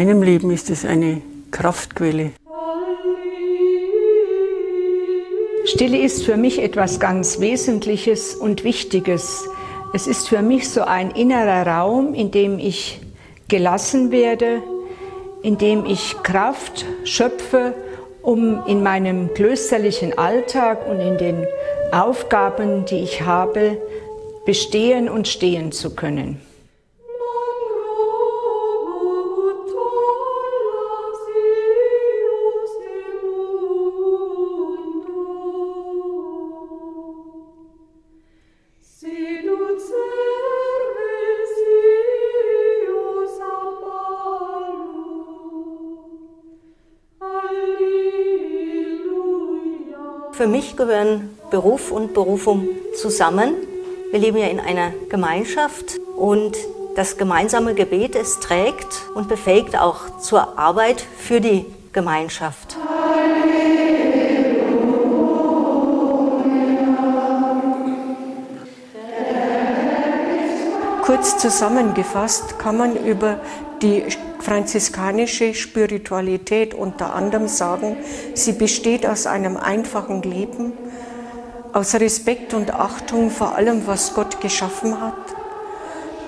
meinem Leben ist es eine Kraftquelle. Stille ist für mich etwas ganz Wesentliches und Wichtiges. Es ist für mich so ein innerer Raum, in dem ich gelassen werde, in dem ich Kraft schöpfe, um in meinem klösterlichen Alltag und in den Aufgaben, die ich habe, bestehen und stehen zu können. Für mich gehören Beruf und Berufung zusammen. Wir leben ja in einer Gemeinschaft und das gemeinsame Gebet, es trägt und befähigt auch zur Arbeit für die Gemeinschaft. Kurz zusammengefasst kann man über die franziskanische Spiritualität unter anderem sagen, sie besteht aus einem einfachen Leben, aus Respekt und Achtung vor allem, was Gott geschaffen hat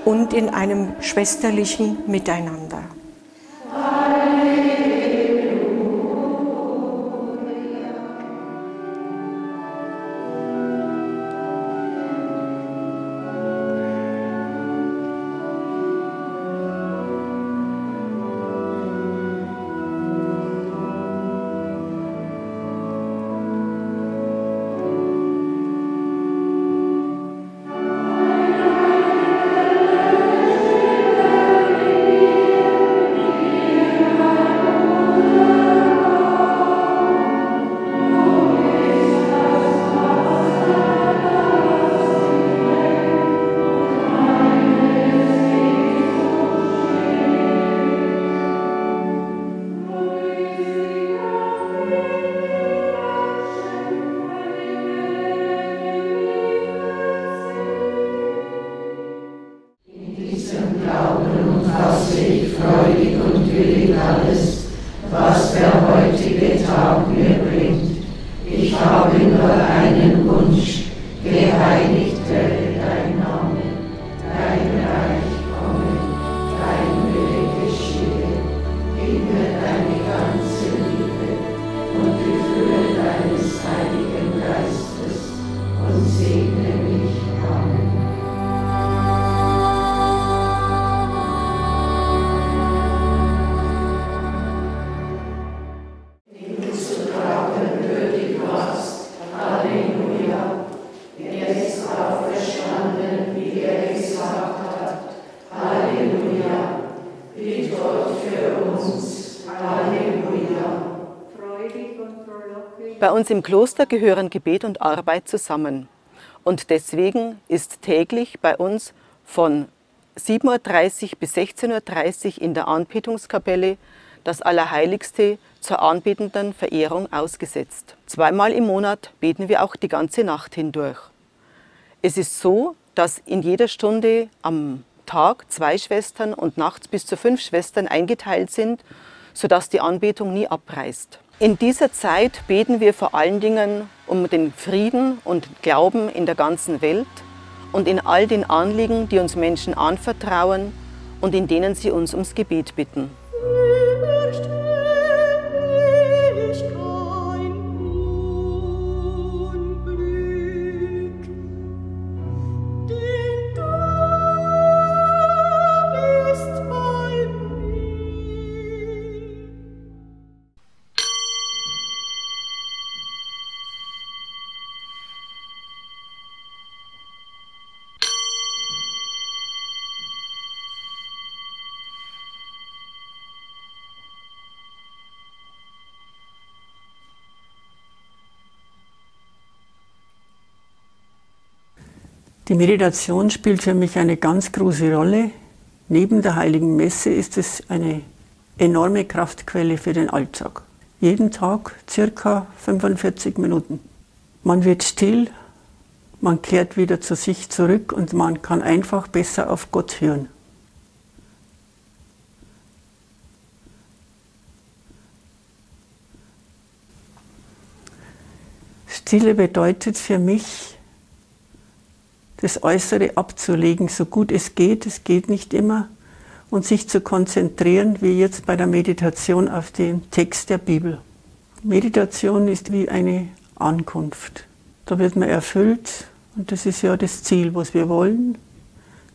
und in einem schwesterlichen Miteinander. Uns im Kloster gehören Gebet und Arbeit zusammen. Und deswegen ist täglich bei uns von 7.30 Uhr bis 16.30 Uhr in der Anbetungskapelle das Allerheiligste zur anbetenden Verehrung ausgesetzt. Zweimal im Monat beten wir auch die ganze Nacht hindurch. Es ist so, dass in jeder Stunde am Tag zwei Schwestern und nachts bis zu fünf Schwestern eingeteilt sind, sodass die Anbetung nie abreißt. In dieser Zeit beten wir vor allen Dingen um den Frieden und Glauben in der ganzen Welt und in all den Anliegen, die uns Menschen anvertrauen und in denen sie uns ums Gebet bitten. Die Meditation spielt für mich eine ganz große Rolle. Neben der heiligen Messe ist es eine enorme Kraftquelle für den Alltag. Jeden Tag circa 45 Minuten. Man wird still, man kehrt wieder zu sich zurück und man kann einfach besser auf Gott hören. Stille bedeutet für mich, das Äußere abzulegen, so gut es geht. Es geht nicht immer. Und sich zu konzentrieren, wie jetzt bei der Meditation, auf den Text der Bibel. Meditation ist wie eine Ankunft. Da wird man erfüllt, und das ist ja das Ziel, was wir wollen,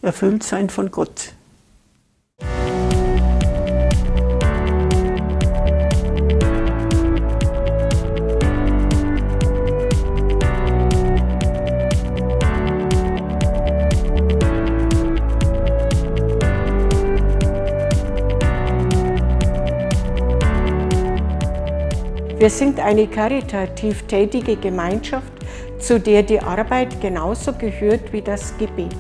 erfüllt sein von Gott. Wir sind eine karitativ tätige Gemeinschaft, zu der die Arbeit genauso gehört wie das Gebet.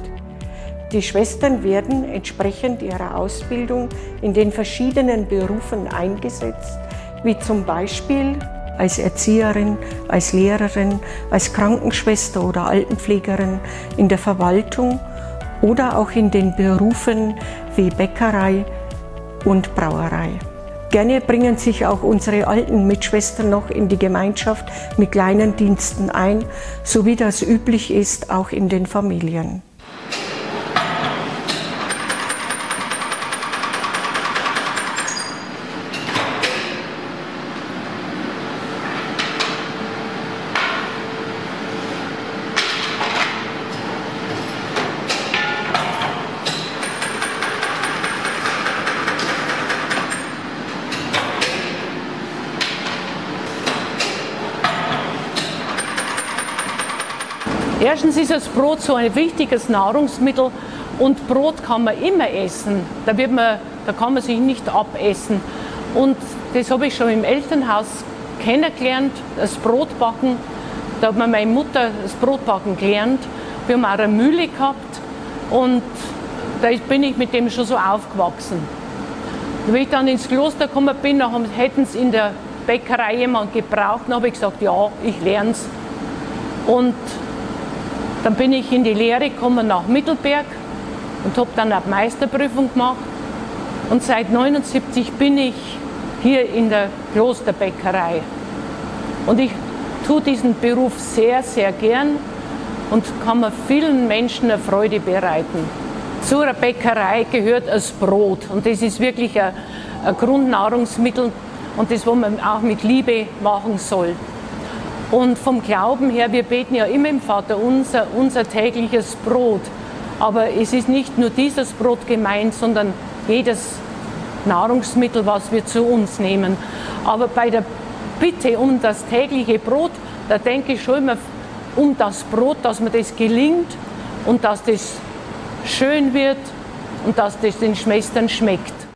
Die Schwestern werden entsprechend ihrer Ausbildung in den verschiedenen Berufen eingesetzt, wie zum Beispiel als Erzieherin, als Lehrerin, als Krankenschwester oder Altenpflegerin, in der Verwaltung oder auch in den Berufen wie Bäckerei und Brauerei. Gerne bringen sich auch unsere alten Mitschwestern noch in die Gemeinschaft mit kleinen Diensten ein, so wie das üblich ist, auch in den Familien. Erstens ist das Brot so ein wichtiges Nahrungsmittel und Brot kann man immer essen. Da, wird man, da kann man sich nicht abessen. Und das habe ich schon im Elternhaus kennengelernt, das Brotbacken. Da hat mir meine Mutter das Brotbacken gelernt. Wir haben auch eine Mühle gehabt und da bin ich mit dem schon so aufgewachsen. Wie ich dann ins Kloster gekommen bin, dann hätten sie in der Bäckerei jemanden gebraucht. Dann habe ich gesagt, ja, ich lerne es. Und dann bin ich in die Lehre gekommen nach Mittelberg und habe dann eine Meisterprüfung gemacht. Und seit 1979 bin ich hier in der Klosterbäckerei. Und ich tue diesen Beruf sehr, sehr gern und kann mir vielen Menschen eine Freude bereiten. Zu einer Bäckerei gehört das Brot und das ist wirklich ein, ein Grundnahrungsmittel und das, was man auch mit Liebe machen soll. Und vom Glauben her, wir beten ja immer im Vater unser, unser tägliches Brot. Aber es ist nicht nur dieses Brot gemeint, sondern jedes Nahrungsmittel, was wir zu uns nehmen. Aber bei der Bitte um das tägliche Brot, da denke ich schon immer um das Brot, dass mir das gelingt und dass das schön wird und dass das den Schwestern schmeckt.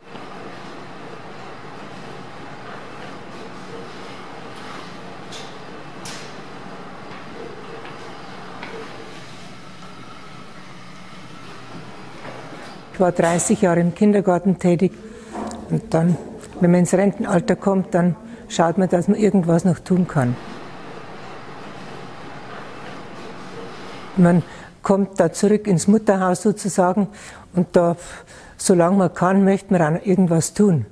War 30 Jahre im Kindergarten tätig. Und dann, wenn man ins Rentenalter kommt, dann schaut man, dass man irgendwas noch tun kann. Man kommt da zurück ins Mutterhaus sozusagen und da, solange man kann, möchte man auch irgendwas tun.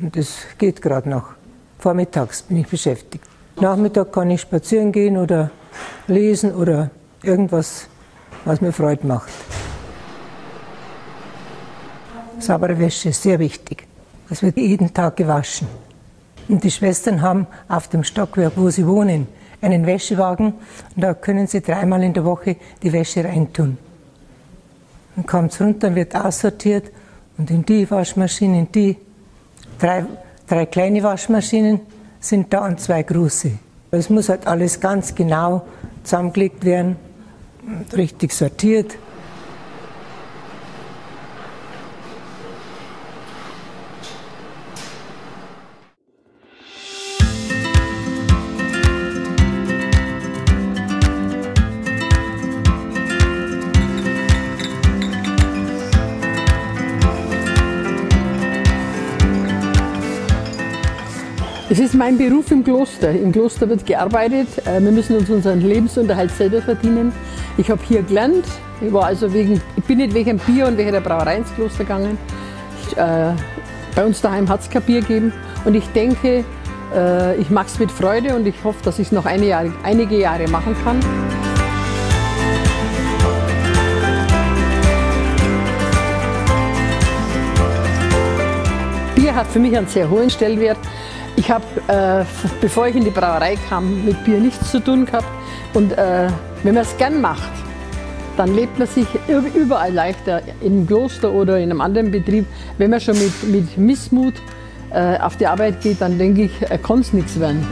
Und das geht gerade noch. Vormittags bin ich beschäftigt. Nachmittag kann ich spazieren gehen oder lesen oder irgendwas, was mir Freude macht. Saubere Wäsche ist sehr wichtig. Es wird jeden Tag gewaschen. Und die Schwestern haben auf dem Stockwerk, wo sie wohnen, einen Wäschewagen und da können sie dreimal in der Woche die Wäsche reintun. Dann kommt es runter, wird aussortiert und in die Waschmaschine, in die drei, drei kleine Waschmaschinen sind da und zwei große. Es muss halt alles ganz genau zusammengelegt werden, richtig sortiert. Ist mein Beruf im Kloster. Im Kloster wird gearbeitet. Äh, wir müssen uns unseren Lebensunterhalt selber verdienen. Ich habe hier gelernt. Ich war also wegen, ich bin nicht wegen Bier und wegen der Brauerei ins Kloster gegangen. Ich, äh, bei uns daheim hat es kein Bier gegeben. Und ich denke, Äh, ich mache es mit Freude und ich hoffe, dass ich es noch eine Jahr, einige Jahre machen kann. Bier hat für mich einen sehr hohen Stellenwert. Ich habe, äh, bevor ich in die Brauerei kam, mit Bier nichts zu tun gehabt. Und äh, wenn man es gern macht, dann lebt man sich überall leichter, im Kloster oder in einem anderen Betrieb. Wenn man schon mit, mit Missmut äh, auf die Arbeit geht, dann denke ich, äh, kann es nichts werden.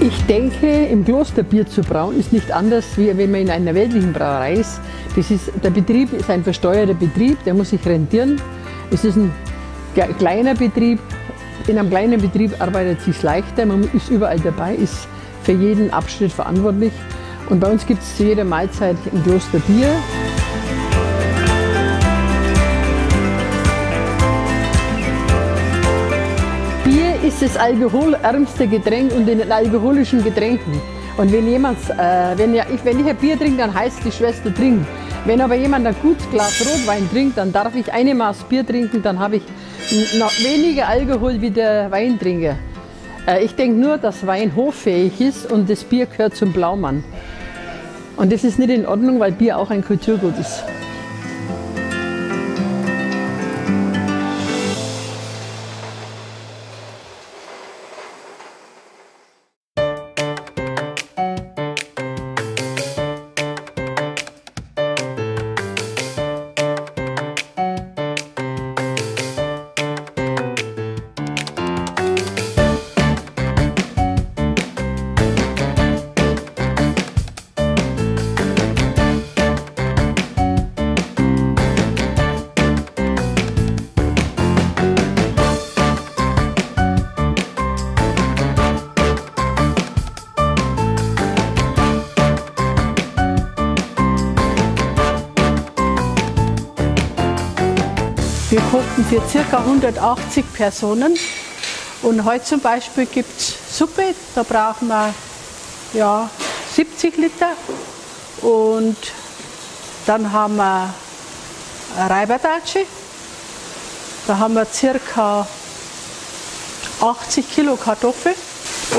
Ich denke, im Kloster Bier zu brauen ist nicht anders, wie wenn man in einer weltlichen Brauerei ist. Das ist der Betrieb ist ein versteuerter Betrieb, der muss sich rentieren. Es ist ein kleiner Betrieb. In einem kleinen Betrieb arbeitet es sich leichter, man ist überall dabei, ist für jeden Abschnitt verantwortlich. Und bei uns gibt es zu jeder Mahlzeit im Kloster Bier. Bier ist das alkoholärmste Getränk unter den alkoholischen Getränken. Und wenn jemand, äh, wenn, ja, ich, wenn ich ein Bier trinke, dann heißt die Schwester trinkt. Wenn aber jemand ein gutes Glas Rotwein trinkt, dann darf ich eine Maß Bier trinken, dann habe ich noch weniger Alkohol wie der Weintrinker. Äh, ich denke nur, dass Wein hoffähig ist und das Bier gehört zum Blaumann. Und das ist nicht in Ordnung, weil Bier auch ein Kulturgut ist. Für ca. 180 Personen. Und heute zum Beispiel gibt es Suppe, da brauchen wir ja, 70 Liter. Und dann haben wir Reiberdatsche, da haben wir ca. 80 Kilo Kartoffel.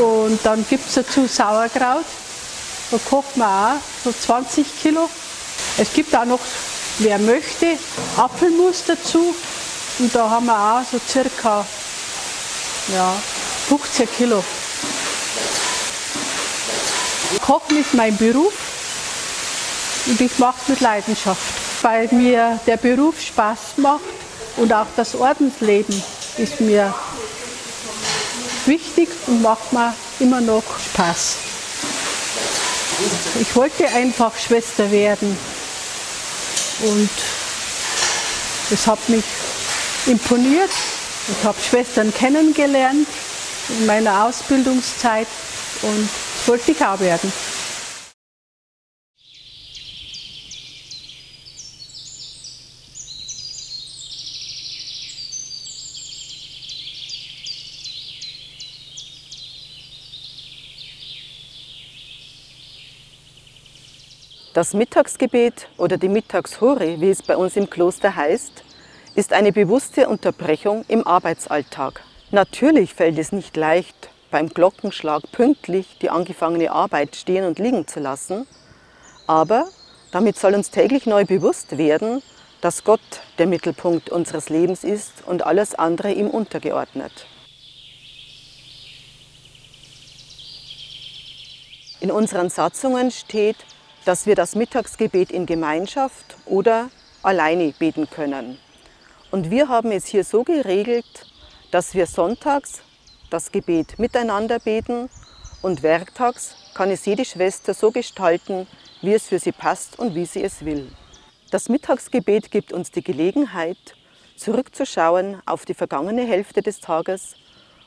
Und dann gibt es dazu Sauerkraut, da kocht man auch so 20 Kilo. Es gibt auch noch wer möchte, Apfelmus dazu. Und da haben wir auch so circa ja, 15 Kilo. Kochen ist mein Beruf und ich mache es mit Leidenschaft, weil mir der Beruf Spaß macht und auch das Ordensleben ist mir wichtig und macht mir immer noch Spaß. Ich wollte einfach Schwester werden und das hat mich imponiert. Ich habe Schwestern kennengelernt in meiner Ausbildungszeit und wollte ich auch werden. Das Mittagsgebet oder die Mittagshore, wie es bei uns im Kloster heißt, ist eine bewusste Unterbrechung im Arbeitsalltag. Natürlich fällt es nicht leicht, beim Glockenschlag pünktlich die angefangene Arbeit stehen und liegen zu lassen, aber damit soll uns täglich neu bewusst werden, dass Gott der Mittelpunkt unseres Lebens ist und alles andere ihm untergeordnet. In unseren Satzungen steht, dass wir das Mittagsgebet in Gemeinschaft oder alleine beten können. Und wir haben es hier so geregelt, dass wir sonntags das Gebet miteinander beten und werktags kann es jede Schwester so gestalten, wie es für sie passt und wie sie es will. Das Mittagsgebet gibt uns die Gelegenheit, zurückzuschauen auf die vergangene Hälfte des Tages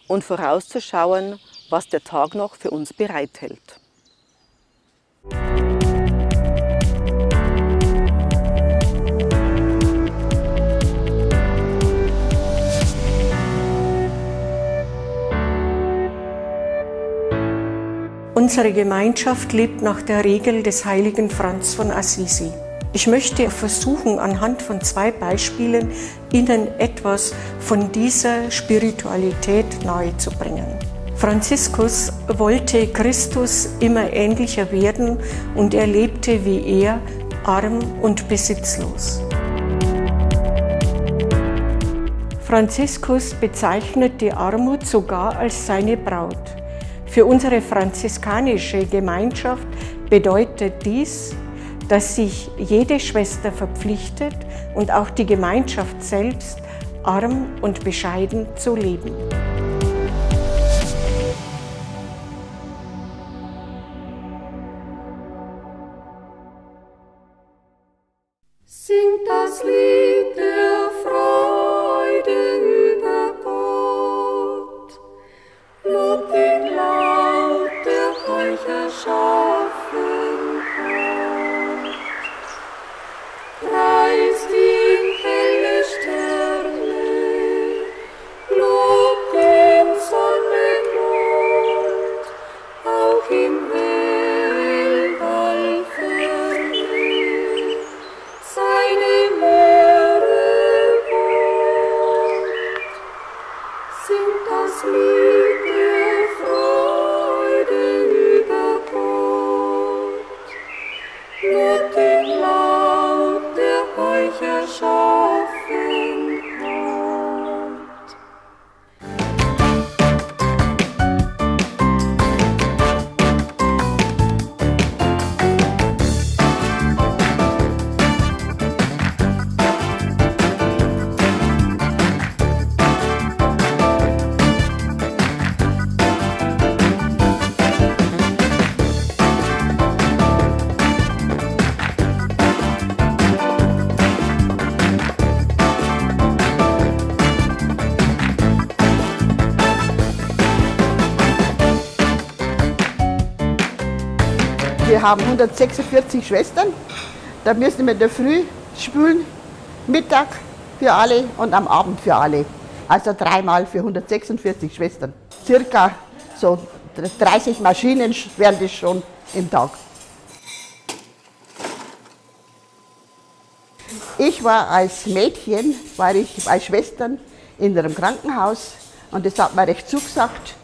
und vorauszuschauen, was der Tag noch für uns bereithält. Unsere Gemeinschaft lebt nach der Regel des heiligen Franz von Assisi. Ich möchte versuchen, anhand von zwei Beispielen Ihnen etwas von dieser Spiritualität nahezubringen. Franziskus wollte Christus immer ähnlicher werden und er lebte wie er, arm und besitzlos. Franziskus bezeichnet die Armut sogar als seine Braut. Für unsere franziskanische Gemeinschaft bedeutet dies, dass sich jede Schwester verpflichtet und auch die Gemeinschaft selbst, arm und bescheiden zu leben. Singt Wir haben 146 Schwestern. Da müssen wir in der Früh spülen, Mittag für alle und am Abend für alle. Also dreimal für 146 Schwestern. Circa so 30 Maschinen wären das schon im Tag. Ich war als Mädchen, war ich bei Schwestern in einem Krankenhaus und das hat mir recht zugesagt.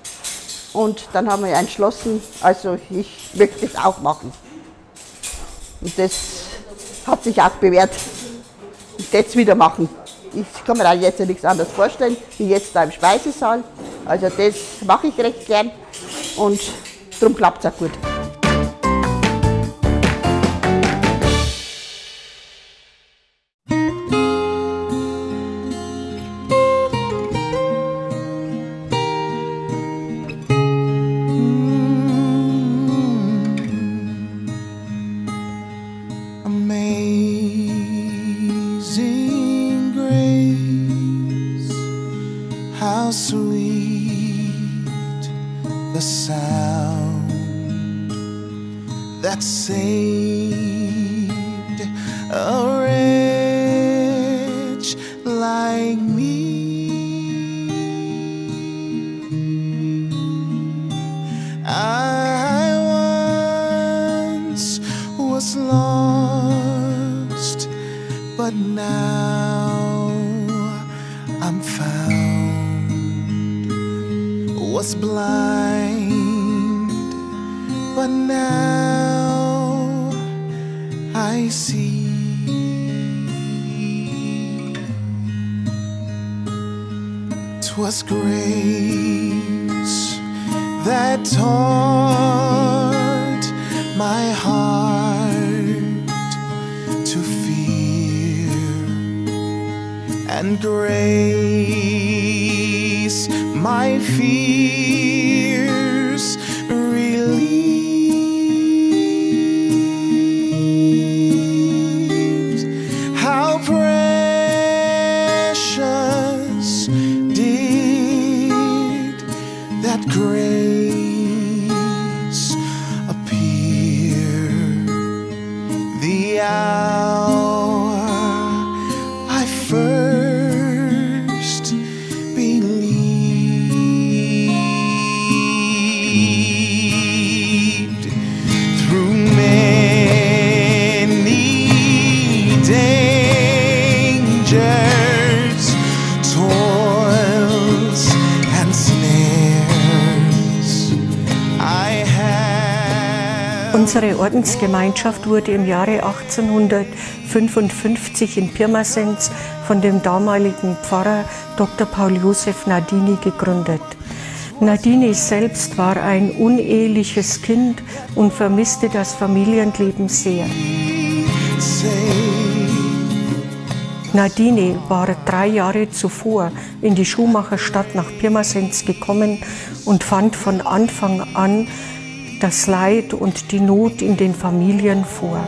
Und dann haben wir entschlossen, also ich möchte das auch machen. Und das hat sich auch bewährt. Ich werde es wieder machen. Ich kann mir da jetzt nichts anderes vorstellen, wie jetzt da im Speisesaal. Also das mache ich recht gern und darum klappt es auch gut. See. 'Twas grace that taught my heart to fear, and grace my fears Unsere Ordensgemeinschaft wurde im Jahre 1855 in Pirmasens von dem damaligen Pfarrer Dr. Paul Josef Nardini gegründet. Nardini selbst war ein uneheliches Kind und vermisste das Familienleben sehr. Nardini war drei Jahre zuvor in die Schuhmacherstadt nach Pirmasens gekommen und fand von Anfang an das Leid und die Not in den Familien vor.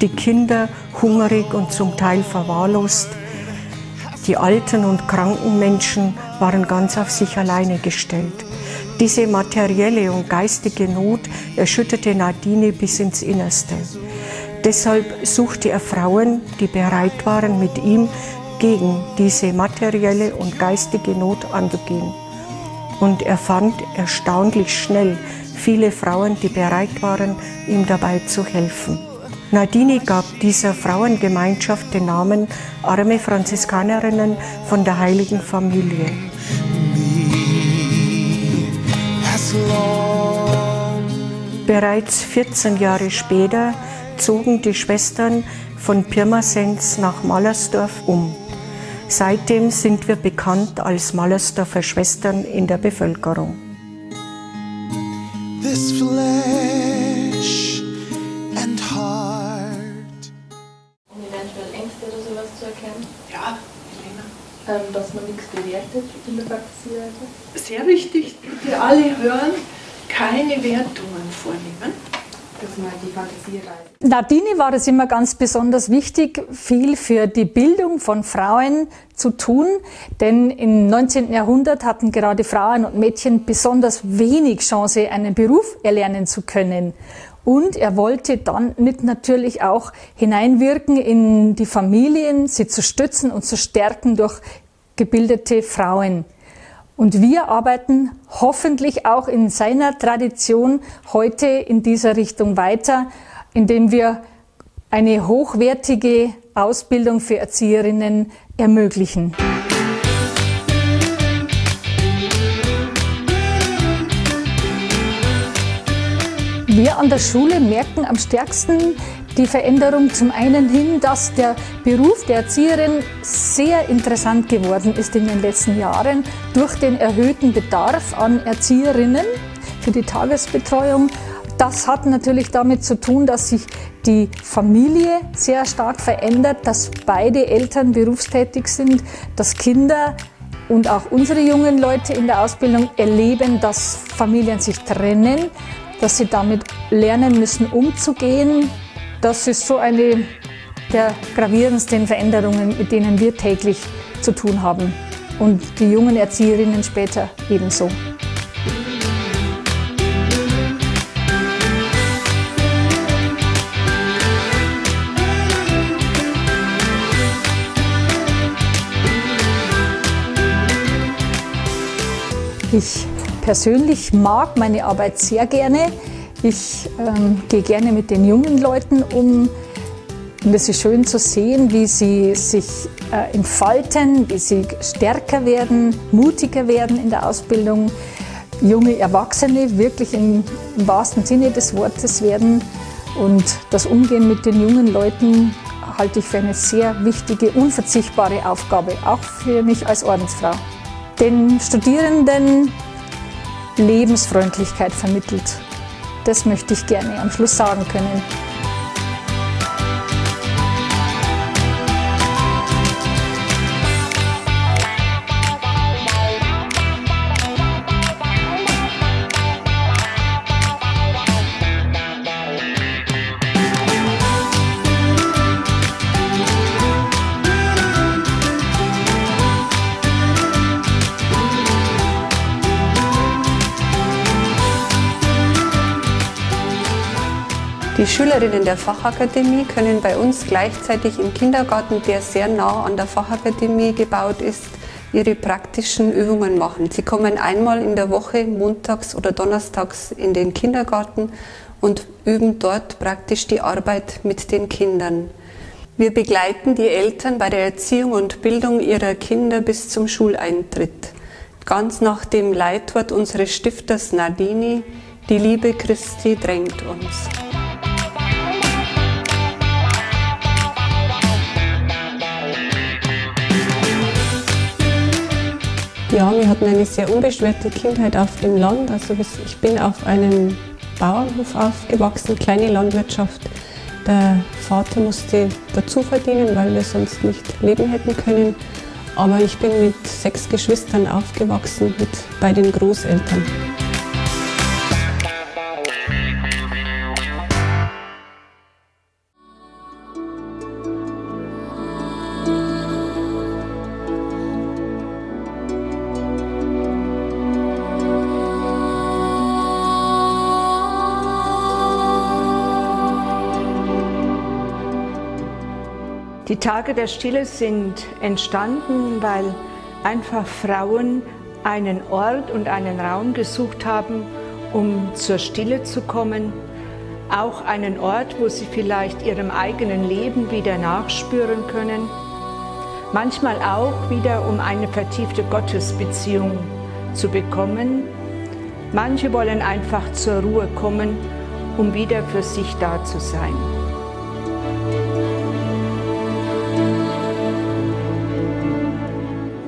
Die Kinder hungrig und zum Teil verwahrlost, die alten und kranken Menschen waren ganz auf sich alleine gestellt. Diese materielle und geistige Not erschütterte Nadine bis ins Innerste. Deshalb suchte er Frauen, die bereit waren, mit ihm gegen diese materielle und geistige Not anzugehen. Und er fand erstaunlich schnell viele Frauen, die bereit waren, ihm dabei zu helfen. Nadini gab dieser Frauengemeinschaft den Namen Arme Franziskanerinnen von der Heiligen Familie. Bereits 14 Jahre später zogen die Schwestern von Pirmasens nach Mallersdorf um. Seitdem sind wir bekannt als Mallersdorfer Schwestern in der Bevölkerung. This flesh and heart. Um eventuell Ängste oder sowas zu erkennen? Ja, Elena. Ähm, dass man nichts bewertet in der Praxisweise? Sehr wichtig, bitte alle hören, keine Wertungen vornehmen. Dass man die Fantasiereise. Nardini war es immer ganz besonders wichtig, viel für die Bildung von Frauen zu tun, denn im 19. Jahrhundert hatten gerade Frauen und Mädchen besonders wenig Chance, einen Beruf erlernen zu können. Und er wollte dann mit natürlich auch hineinwirken in die Familien, sie zu stützen und zu stärken durch gebildete Frauen. Und wir arbeiten hoffentlich auch in seiner Tradition heute in dieser Richtung weiter, indem wir eine hochwertige Ausbildung für Erzieherinnen ermöglichen. Wir an der Schule merken am stärksten die Veränderung zum einen hin, dass der Beruf der Erzieherin sehr interessant geworden ist in den letzten Jahren durch den erhöhten Bedarf an Erzieherinnen für die Tagesbetreuung. Das hat natürlich damit zu tun, dass sich die Familie sehr stark verändert, dass beide Eltern berufstätig sind, dass Kinder und auch unsere jungen Leute in der Ausbildung erleben, dass Familien sich trennen, dass sie damit lernen müssen, umzugehen. Das ist so eine der gravierendsten Veränderungen, mit denen wir täglich zu tun haben. Und die jungen Erzieherinnen später ebenso. Ich persönlich mag meine Arbeit sehr gerne. Ich ähm, gehe gerne mit den jungen Leuten um. Und es ist schön zu sehen, wie sie sich äh, entfalten, wie sie stärker werden, mutiger werden in der Ausbildung. Junge Erwachsene wirklich im, im wahrsten Sinne des Wortes werden. Und das Umgehen mit den jungen Leuten halte ich für eine sehr wichtige, unverzichtbare Aufgabe, auch für mich als Ordensfrau. Den Studierenden Lebensfreundlichkeit vermittelt. Das möchte ich gerne am Schluss sagen können. Schülerinnen der Fachakademie können bei uns gleichzeitig im Kindergarten, der sehr nah an der Fachakademie gebaut ist, ihre praktischen Übungen machen. Sie kommen einmal in der Woche, montags oder donnerstags, in den Kindergarten und üben dort praktisch die Arbeit mit den Kindern. Wir begleiten die Eltern bei der Erziehung und Bildung ihrer Kinder bis zum Schuleintritt. ganz nach dem Leitwort unseres Stifters Nardini, die Liebe Christi drängt uns. Ja, wir hatten eine sehr unbeschwerte Kindheit auf dem Land. Also ich bin auf einem Bauernhof aufgewachsen, kleine Landwirtschaft. Der Vater musste dazu verdienen, weil wir sonst nicht leben hätten können. Aber ich bin mit sechs Geschwistern aufgewachsen, mit bei den Großeltern. Die Tage der Stille sind entstanden, weil einfach Frauen einen Ort und einen Raum gesucht haben, um zur Stille zu kommen. Auch einen Ort, wo sie vielleicht ihrem eigenen Leben wieder nachspüren können. Manchmal auch wieder, um eine vertiefte Gottesbeziehung zu bekommen. Manche wollen einfach zur Ruhe kommen, um wieder für sich da zu sein.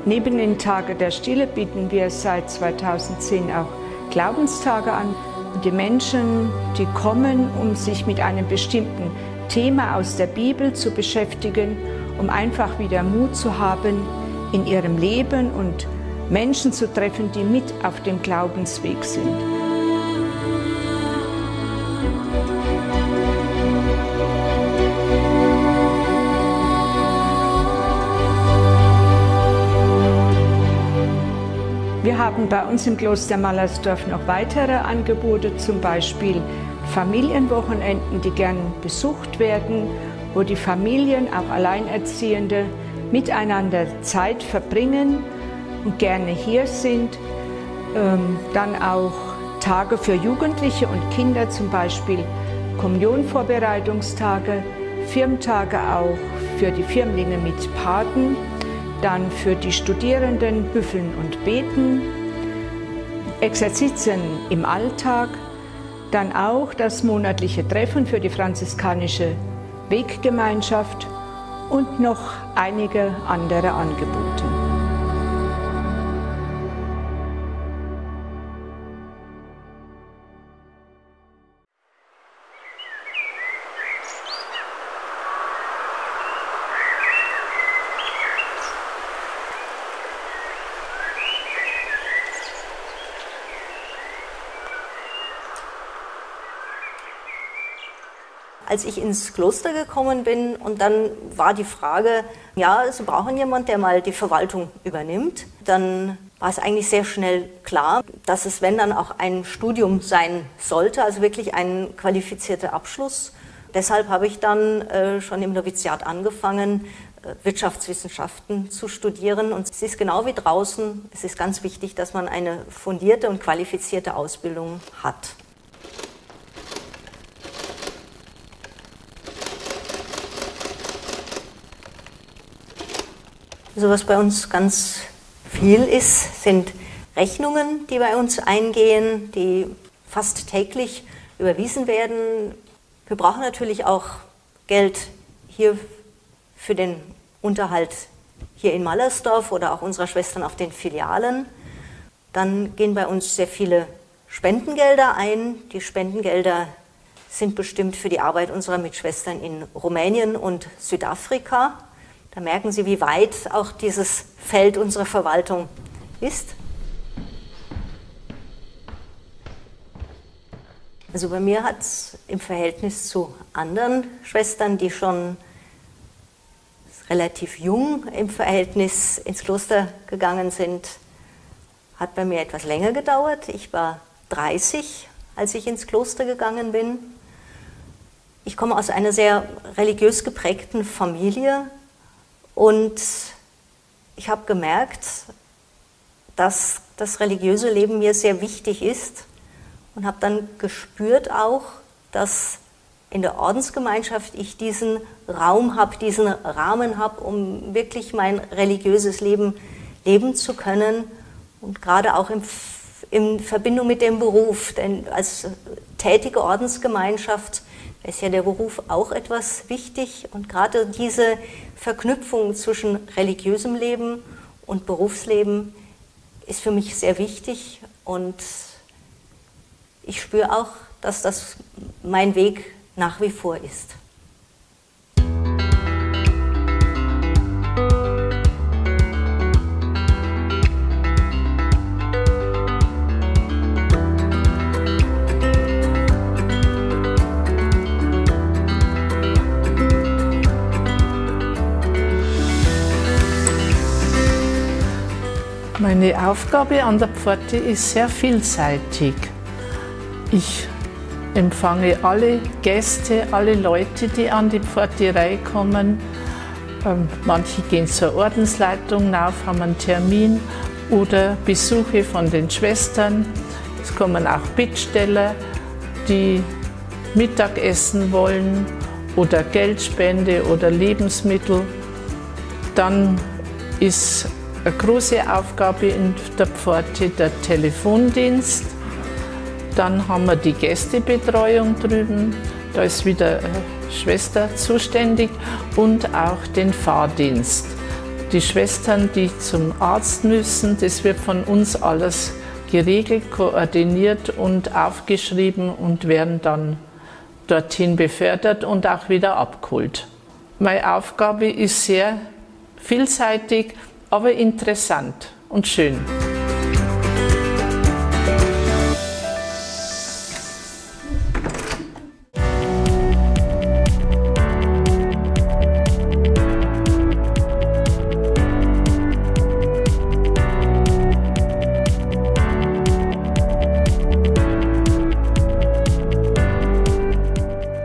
Neben den Tagen der Stille bieten wir seit 2010 auch Glaubenstage an. Die Menschen, die kommen, um sich mit einem bestimmten Thema aus der Bibel zu beschäftigen, um einfach wieder Mut zu haben in ihrem Leben und Menschen zu treffen, die mit auf dem Glaubensweg sind. Bei uns im Kloster Mallersdorf noch weitere Angebote, zum Beispiel Familienwochenenden, die gern besucht werden, wo die Familien, auch Alleinerziehende, miteinander Zeit verbringen und gerne hier sind. Ähm, dann auch Tage für Jugendliche und Kinder, zum Beispiel Kommunionvorbereitungstage, Firmtage auch für die Firmlinge mit Paten dann für die Studierenden Büffeln und Beten, Exerzitien im Alltag, dann auch das monatliche Treffen für die franziskanische Weggemeinschaft und noch einige andere Angebote. Als ich ins Kloster gekommen bin und dann war die Frage, ja, Sie brauchen jemanden, der mal die Verwaltung übernimmt. Dann war es eigentlich sehr schnell klar, dass es, wenn dann auch ein Studium sein sollte, also wirklich ein qualifizierter Abschluss. Deshalb habe ich dann äh, schon im Noviziat angefangen, äh, Wirtschaftswissenschaften zu studieren. Und es ist genau wie draußen, es ist ganz wichtig, dass man eine fundierte und qualifizierte Ausbildung hat. Also was bei uns ganz viel ist, sind Rechnungen, die bei uns eingehen, die fast täglich überwiesen werden. Wir brauchen natürlich auch Geld hier für den Unterhalt hier in Mallersdorf oder auch unserer Schwestern auf den Filialen. Dann gehen bei uns sehr viele Spendengelder ein. Die Spendengelder sind bestimmt für die Arbeit unserer Mitschwestern in Rumänien und Südafrika. Da merken Sie, wie weit auch dieses Feld unserer Verwaltung ist. Also bei mir hat es im Verhältnis zu anderen Schwestern, die schon relativ jung im Verhältnis ins Kloster gegangen sind, hat bei mir etwas länger gedauert. Ich war 30, als ich ins Kloster gegangen bin. Ich komme aus einer sehr religiös geprägten Familie. Und ich habe gemerkt, dass das religiöse Leben mir sehr wichtig ist und habe dann gespürt auch, dass in der Ordensgemeinschaft ich diesen Raum habe, diesen Rahmen habe, um wirklich mein religiöses Leben leben zu können. Und gerade auch im, in Verbindung mit dem Beruf, denn als tätige Ordensgemeinschaft ist ja der Beruf auch etwas wichtig und gerade diese Verknüpfung zwischen religiösem Leben und Berufsleben ist für mich sehr wichtig und ich spüre auch, dass das mein Weg nach wie vor ist. Meine Aufgabe an der Pforte ist sehr vielseitig. Ich empfange alle Gäste, alle Leute, die an die Pforterei kommen. Ähm, manche gehen zur Ordensleitung auf, haben einen Termin oder Besuche von den Schwestern. Es kommen auch Bittsteller, die Mittagessen wollen oder Geldspende oder Lebensmittel. Dann ist eine große Aufgabe in der Pforte der Telefondienst. Dann haben wir die Gästebetreuung drüben. Da ist wieder Schwester zuständig und auch den Fahrdienst. Die Schwestern, die zum Arzt müssen, das wird von uns alles geregelt, koordiniert und aufgeschrieben und werden dann dorthin befördert und auch wieder abgeholt. Meine Aufgabe ist sehr vielseitig aber interessant und schön.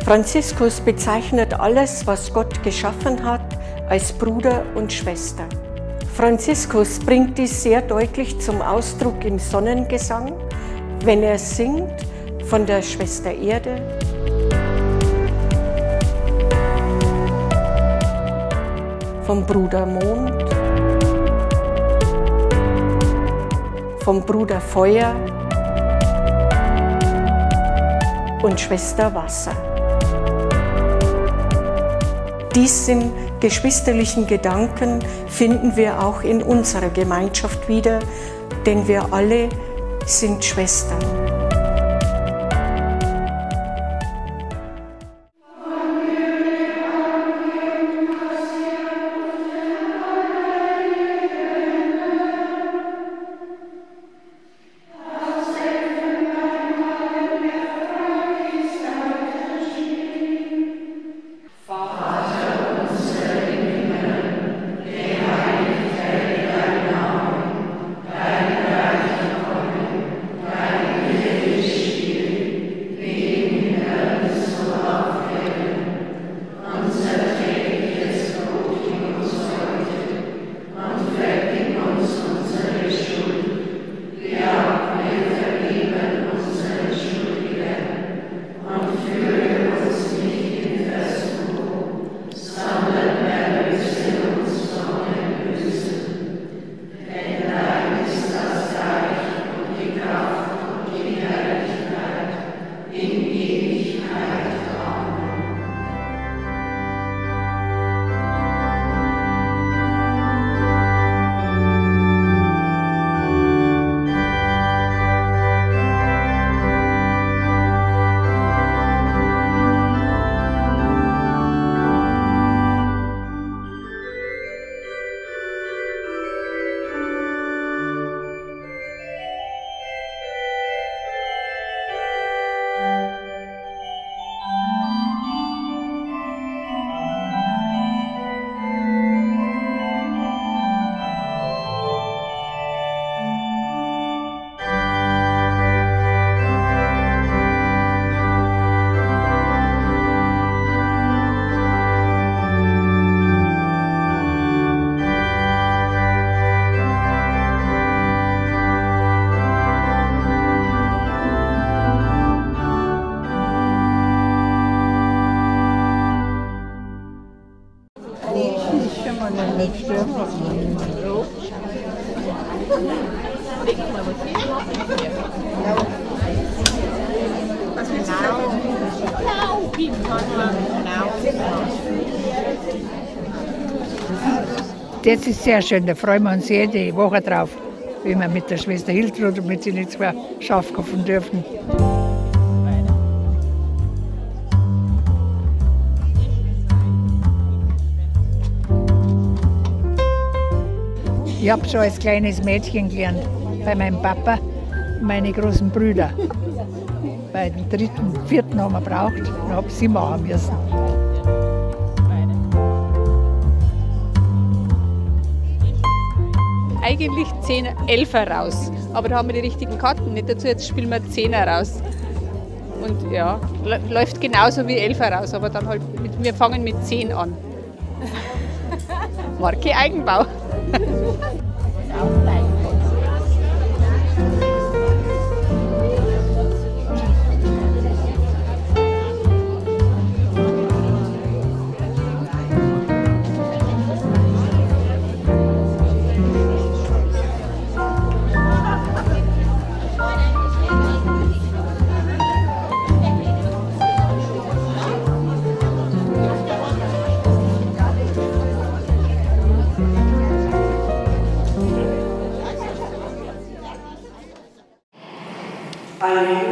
Franziskus bezeichnet alles, was Gott geschaffen hat, als Bruder und Schwester. Franziskus bringt dies sehr deutlich zum Ausdruck im Sonnengesang, wenn er singt von der Schwester Erde, vom Bruder Mond, vom Bruder Feuer. Und Schwester Wasser. Dies sind geschwisterlichen Gedanken finden wir auch in unserer Gemeinschaft wieder, denn wir alle sind Schwestern. Sehr schön, da freuen wir uns jede Woche drauf, wenn wir mit der Schwester Hiltrud und mit den zwei Schafkopfen dürfen. Ich habe schon als kleines Mädchen gelernt, bei meinem Papa und meine großen Brüder. Bei den dritten, vierten haben wir braucht und habe sie machen müssen. Eigentlich 10, 11 raus. Aber da haben wir die richtigen Karten nicht dazu. Jetzt spielen wir 10 raus. Und ja, läuft genauso wie 11 raus, aber dann halt mit, wir fangen mit 10 an. Marke Eigenbau. Eine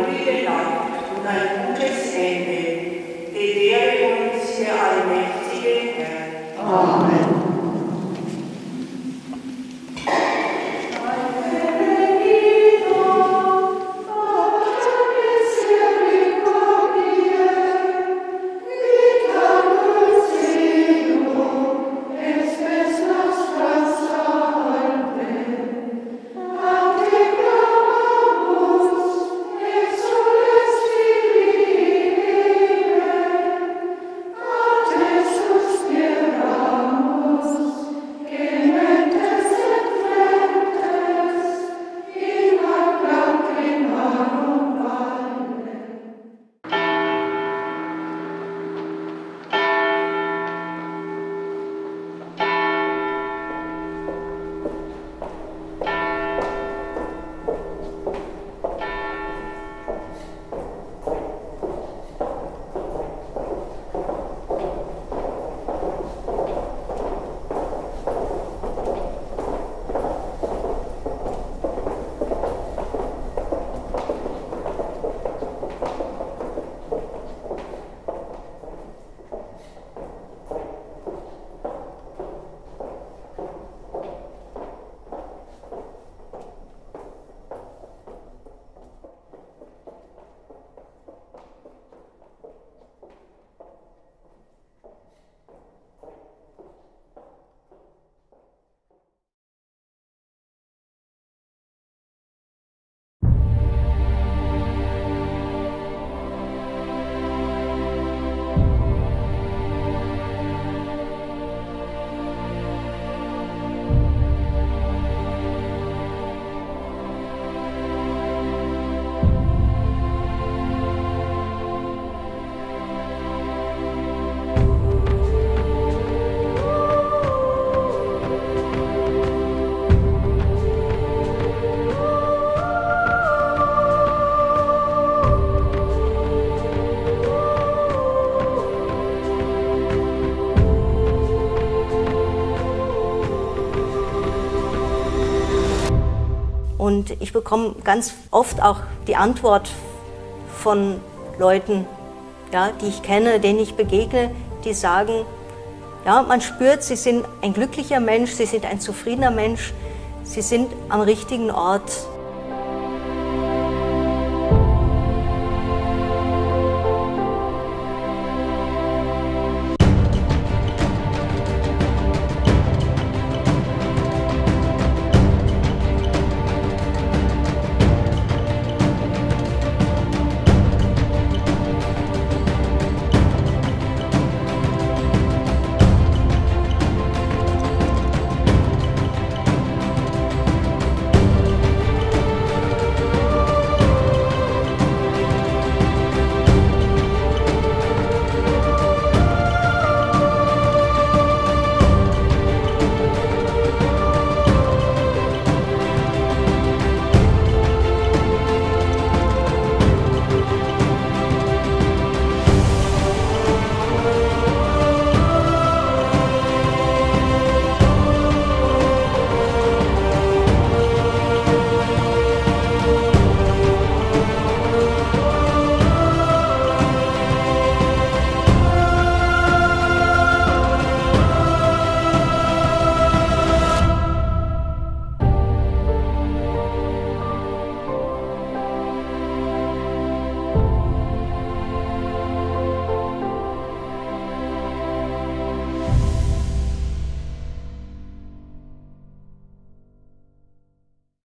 Und ich bekomme ganz oft auch die Antwort von Leuten, ja, die ich kenne, denen ich begegne, die sagen, ja, man spürt, sie sind ein glücklicher Mensch, sie sind ein zufriedener Mensch, sie sind am richtigen Ort